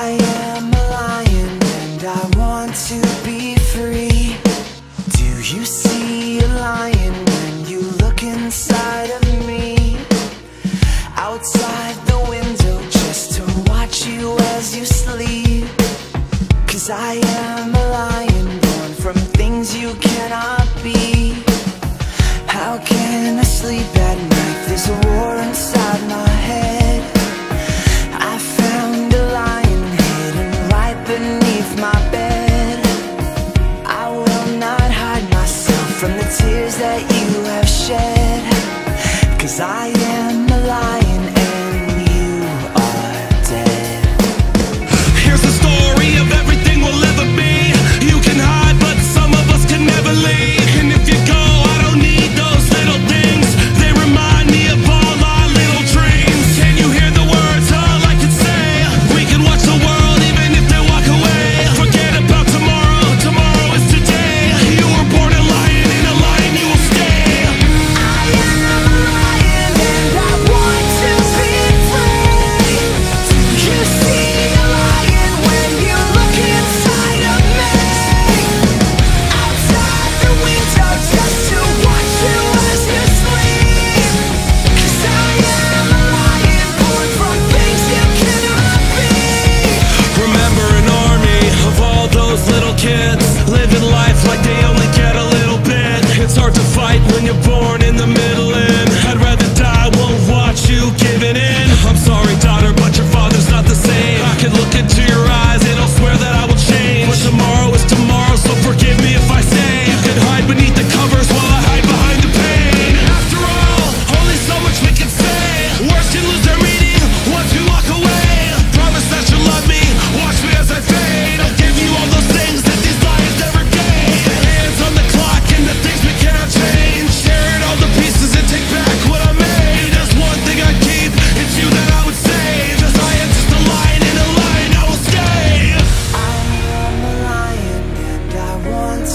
I am a lion and I want to be free. Do you see a lion when you look inside of me? Outside the window just to watch you as you sleep. Cause I am a lion born from things you cannot be. the tears that you have shed. Cause I am alive.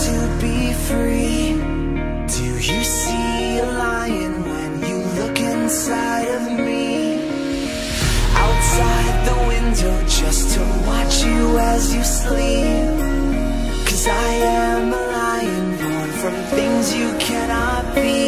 to be free. Do you see a lion when you look inside of me? Outside the window just to watch you as you sleep. Cause I am a lion born from things you cannot be.